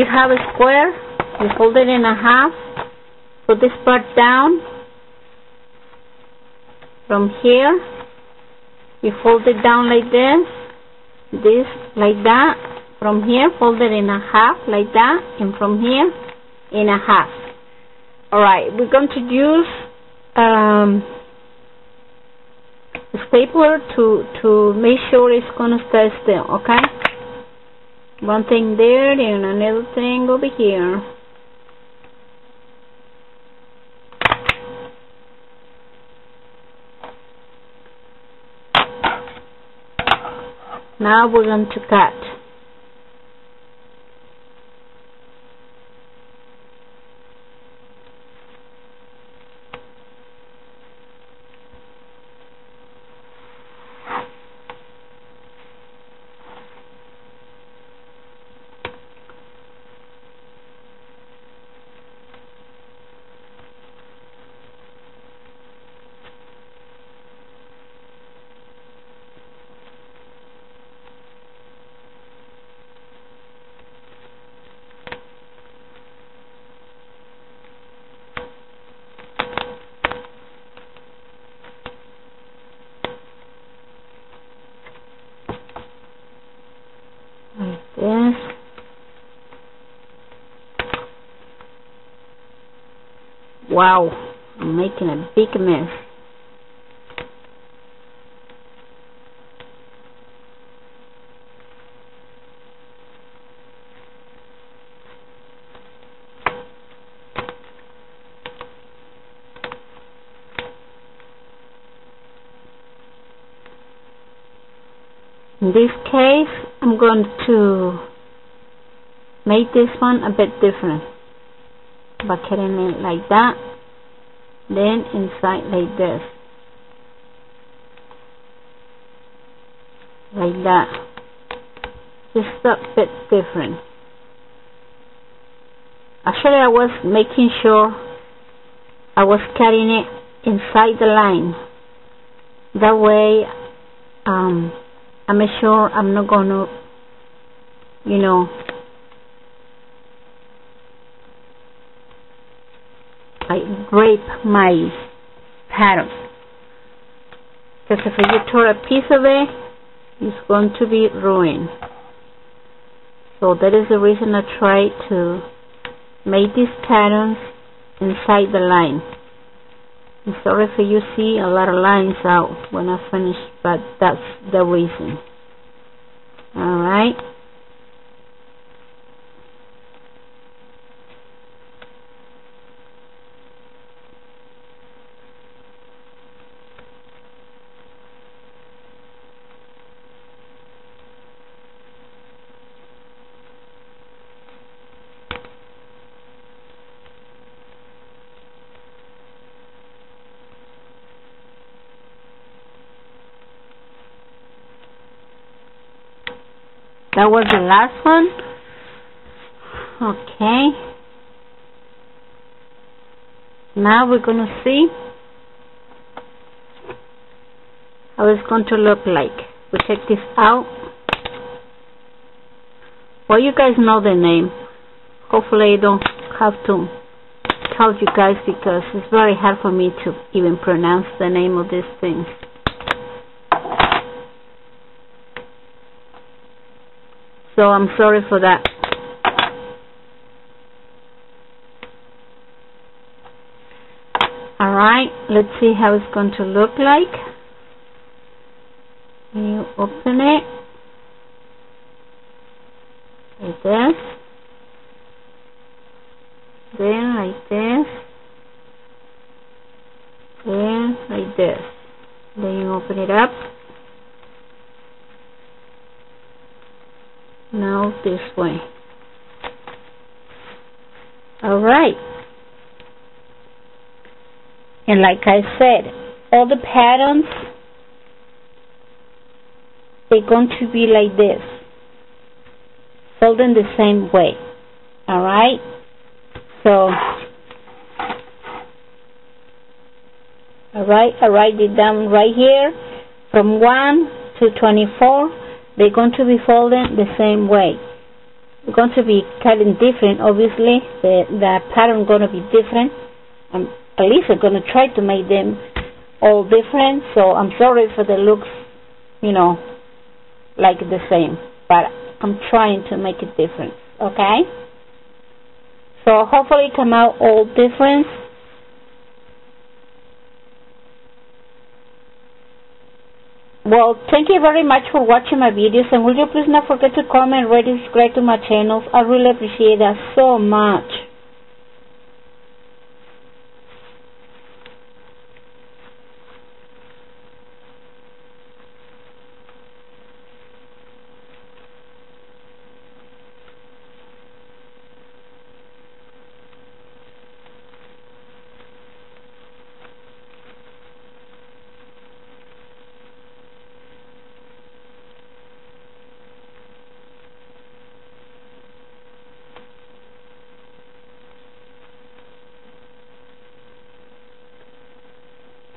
you have a square, you fold it in a half, put this part down, from here, you fold it down like this, this like that, from here fold it in a half like that, and from here in a half. Alright, we're going to use um, stapler to, to make sure it's going to stay still, okay? One thing there and another thing over here. Now we're going to cut. like this wow. I'm making a big mess. In this case, I'm going to make this one a bit different by cutting it like that, then inside like this, like that, just a bit different. Actually, I was making sure I was cutting it inside the line. That way, um, I'm sure I'm not gonna, you know, I rape my pattern. Because if you tear a piece of it, it's going to be ruined. So that is the reason I try to make these patterns inside the line. I'm sorry if you see a lot of lines out when I finish, but that's the reason. Alright. That was the last one. Okay. Now we're going to see how it's going to look like. We check this out. Well, you guys know the name. Hopefully I don't have to tell you guys because it's very hard for me to even pronounce the name of these things. So I'm sorry for that. Alright, let's see how it's going to look like. You open it like this, then like this, then like this. Then you open it up. Now this way. Alright and like I said all the patterns they're going to be like this. Folded the same way. Alright so alright I write it down right here from 1 to 24 they're going to be folded the same way. we're going to be cutting different. Obviously the the pattern going to be different. Um, I'm at least I'm going to try to make them all different so I'm sorry for the looks you know like the same but I'm trying to make it different okay? So hopefully come out all different Well, thank you very much for watching my videos and will you please not forget to comment, rate, and subscribe to my channels. I really appreciate that so much.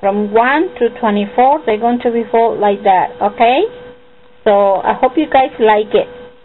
From 1 to 24 they're going to be fold like that okay? So I hope you guys like it